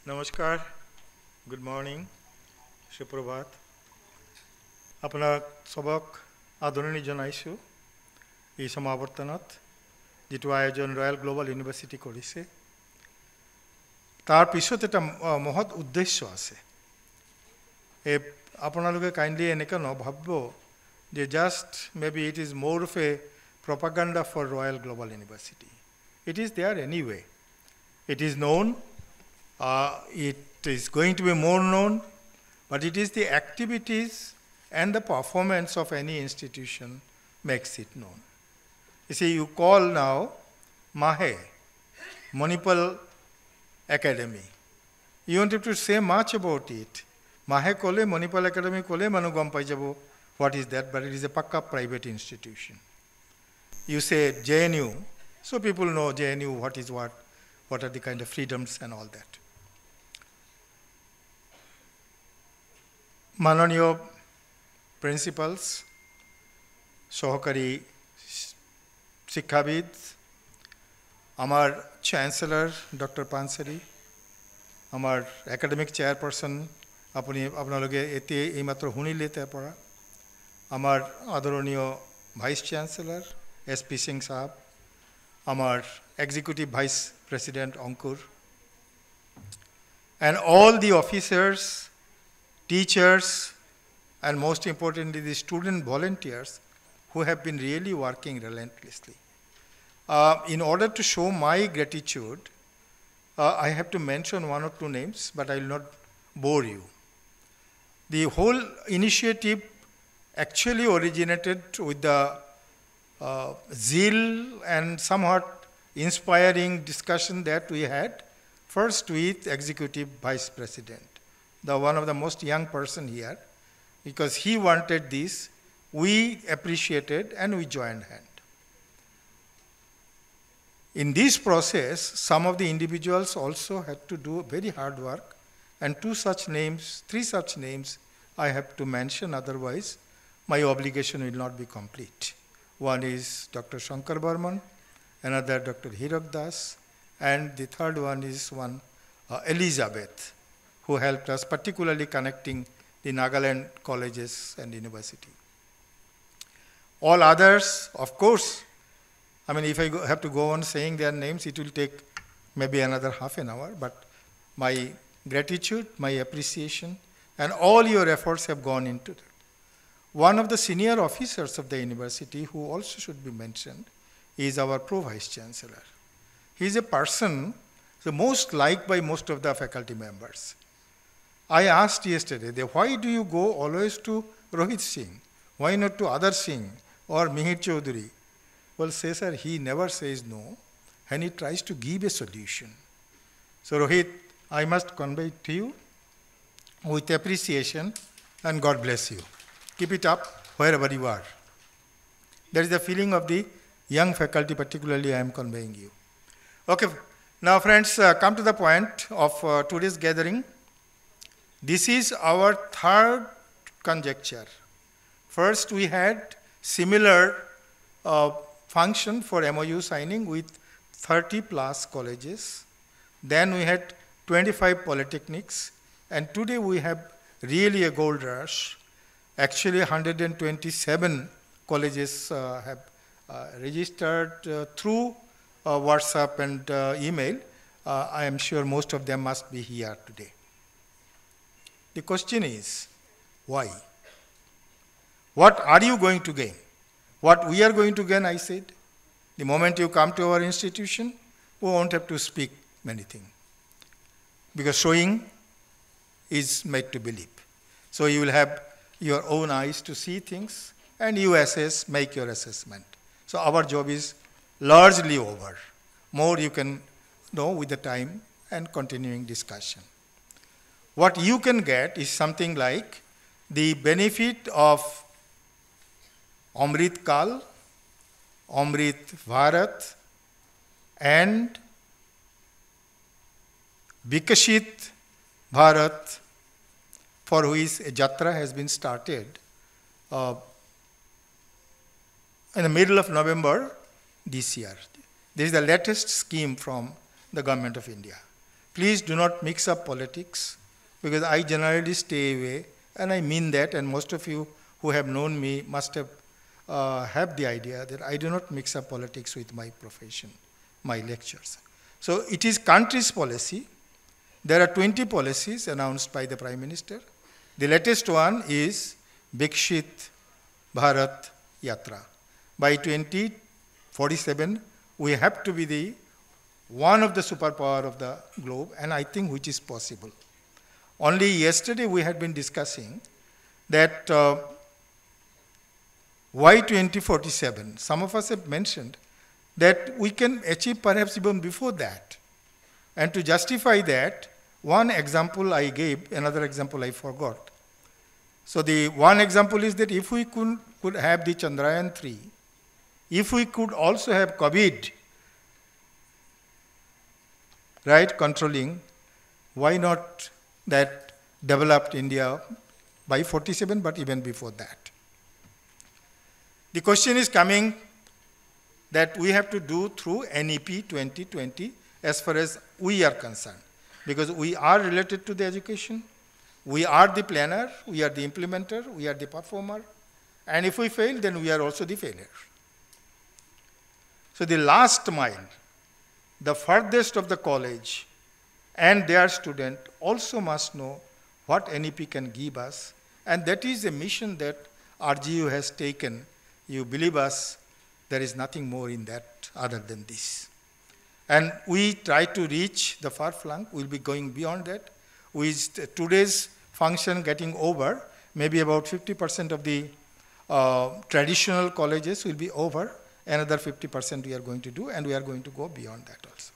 নমস্কাৰ good morning সুপ্ৰভাত আপোনাক চবক আদৰণি জনাইছোঁ এই সমাৱৰ্তনত যিটো আয়োজন ৰয়েল গ্ল'বেল ইউনিভাৰ্চিটি কৰিছে তাৰ পিছত এটা মহৎ উদ্দেশ্য আছে এই আপোনালোকে কাইণ্ডলি এনেকৈ নভাবিব যে just may be it is more of a propaganda for royal global university it is there any way it is known Uh, it is going to be more known, but it is the activities and the performance of any institution makes it known. You see, you call now Mahe, Manipal Academy. You don't have to say much about it. Mahe Kole, Manipal Academy Kole, Manu jabo, what is that? But it is a pakka private institution. You say JNU, so people know JNU, what is what, what are the kind of freedoms and all that. মাননীয় principals সহকারী শিক্ষাবিদ আমার chancellor doctor পানসাৰী আমাৰ academic chairperson আপুনি আপোনালোকে এতিয়া এইমাত্ৰ শুনিলে তাৰ পৰা আমাৰ আদৰণীয় vice chancellor S P Singh চাহাব আমাৰ executive vice president Ankur and all the officers, teachers, and most importantly, the student volunteers who have been really working relentlessly. Uh, in order to show my gratitude, uh, I have to mention one or two names, but I will not bore you. The whole initiative actually originated with the uh, zeal and somewhat inspiring discussion that we had first with executive vice president, the one of the most young person here, because he wanted this, we appreciated and we joined hand. In this process, some of the individuals also had to do very hard work, and two such names, three such names, I have to mention, otherwise, my obligation will not be complete. One is Dr. Shankar Barman, another Dr. Hirak Das, and the third one is one uh, Elizabeth, who helped us, particularly connecting the Nagaland colleges and university. All others, of course, I mean, if I go, have to go on saying their names, it will take maybe another half an hour, but my gratitude, my appreciation, and all your efforts have gone into that. One of the senior officers of the university, who also should be mentioned, is our Pro Vice Chancellor. He is a person the most liked by most of the faculty members. I asked yesterday, why do you go always to Rohit Singh? Why not to Adar Singh or Mihir Chaudhary? Well, say, sir, he never says no, and he tries to give a solution. So, Rohit, I must convey to you with appreciation, and God bless you. Keep it up wherever you are. That is the feeling of the young faculty, particularly I am conveying you. Okay, now friends, uh, come to the point of uh, today's gathering. This is our third conjecture. First, we had similar uh, function for MOU signing with 30 plus colleges. Then we had 25 polytechnics, and today we have really a gold rush. Actually, 127 colleges uh, have uh, registered uh, through uh, WhatsApp and uh, email. Uh, I am sure most of them must be here today. The question is, why? What are you going to gain? What we are going to gain, I said, the moment you come to our institution, we won't have to speak many things. Because showing is made to believe. So you will have your own eyes to see things, and you assess, make your assessment. So our job is largely over. More you can know with the time and continuing discussion. What you can get is something like the benefit of Amrit Kal, Amrit Bharat, and Vikashit Bharat, for which a jatra has been started uh, in the middle of November this year. This is the latest scheme from the government of India. please do not mix up politics because I generally stay away and I mean that and most of you who have known me must have uh, have the idea that I do not mix up politics with my profession, my lectures. So it is country's policy. There are 20 policies announced by the Prime Minister. The latest one is Viksit Bharat Yatra. By 2047, we have to be the one of the superpower of the globe, and I think which is possible. Only yesterday we had been discussing that uh, why 2047? Some of us have mentioned that we can achieve perhaps even before that. And to justify that, one example I gave, another example I forgot. So the one example is that if we could, could have the Chandrayaan 3, if we could also have COVID, right, controlling, why not that developed India by 47, but even before that? The question is coming that we have to do through NEP 2020 as far as we are concerned. Because we are related to the education, we are the planner, we are the implementer, we are the performer, and if we fail, then we are also the failure. So the last mile, the furthest of the college and their student also must know what NEP can give us, and that is a mission that RGU has taken you believe us, there is nothing more in that other than this. And we try to reach the far flung, we'll be going beyond that. With today's function getting over, maybe about 50% of the uh, traditional colleges will be over, another 50% we are going to do, and we are going to go beyond that also.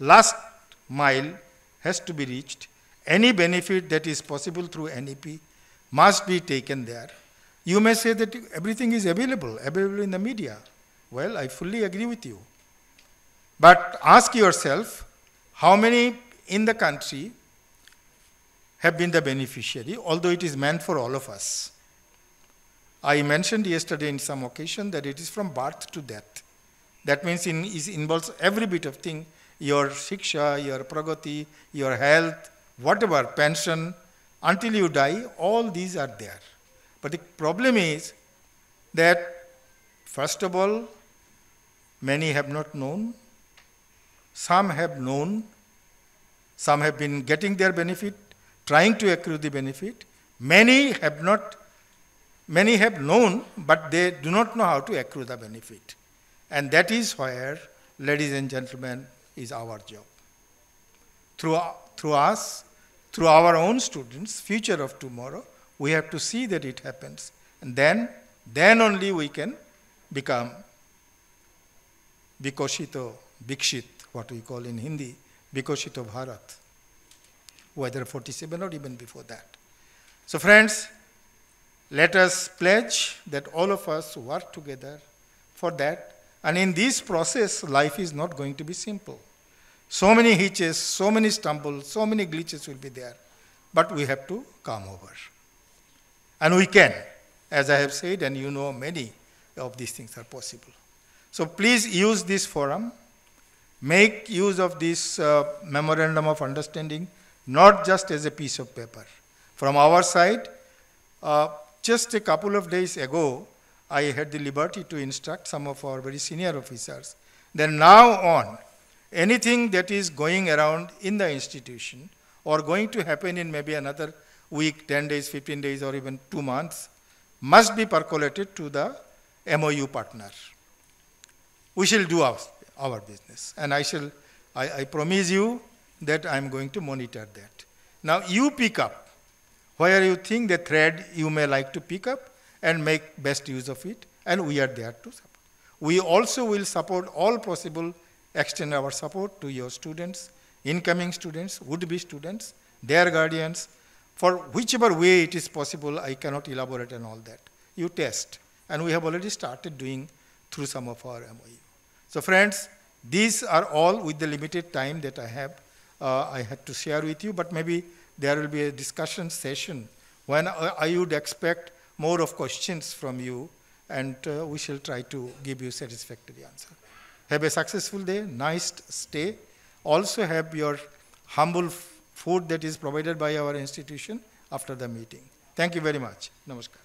Last mile has to be reached. Any benefit that is possible through NEP must be taken there. You may say that everything is available, available in the media. Well, I fully agree with you. But ask yourself how many in the country have been the beneficiary, although it is meant for all of us. I mentioned yesterday in some occasion that it is from birth to death. That means it involves every bit of thing your shiksha, your pragati, your health, whatever, pension, until you die, all these are there. But the problem is that, first of all, many have not known, some have known, some have been getting their benefit, trying to accrue the benefit. Many have not, many have known, but they do not know how to accrue the benefit. And that is where, ladies and gentlemen, is our job. Through, through us, through our own students, future of tomorrow, we have to see that it happens. And then, then only we can become Bikoshito, Bikshit, what we call in Hindi, Bikoshito Bharat, whether 47 or even before that. So friends, let us pledge that all of us work together for that. And in this process, life is not going to be simple. So many hitches, so many stumbles, so many glitches will be there. But we have to come over. And we can, as I have said, and you know many of these things are possible. So please use this forum. Make use of this uh, memorandum of understanding, not just as a piece of paper. From our side, uh, just a couple of days ago, I had the liberty to instruct some of our very senior officers Then now on, anything that is going around in the institution or going to happen in maybe another week, 10 days, 15 days, or even two months, must be percolated to the MOU partner. We shall do our, our business. And I shall, I, I promise you that I'm going to monitor that. Now you pick up where you think the thread you may like to pick up and make best use of it, and we are there to support. We also will support all possible, extend our support to your students, incoming students, would-be students, their guardians, for whichever way it is possible, I cannot elaborate on all that. You test. And we have already started doing through some of our MOU. So friends, these are all with the limited time that I have, uh, I had to share with you, but maybe there will be a discussion session when I would expect more of questions from you and uh, we shall try to give you satisfactory answer. Have a successful day, nice stay. also have your humble food that is provided by our institution after the meeting. Thank you very much. Namaskar.